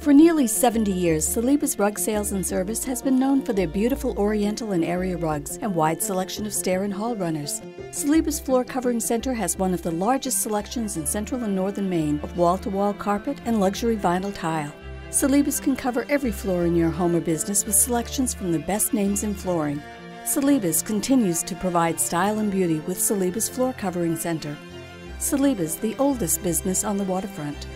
For nearly 70 years, Saliba's Rug Sales and Service has been known for their beautiful oriental and area rugs and wide selection of stair and hall runners. Saliba's Floor Covering Center has one of the largest selections in central and northern Maine of wall to wall carpet and luxury vinyl tile. Salibas can cover every floor in your home or business with selections from the best names in flooring. Salibas continues to provide style and beauty with Salibas Floor Covering Center. Salibas, the oldest business on the waterfront.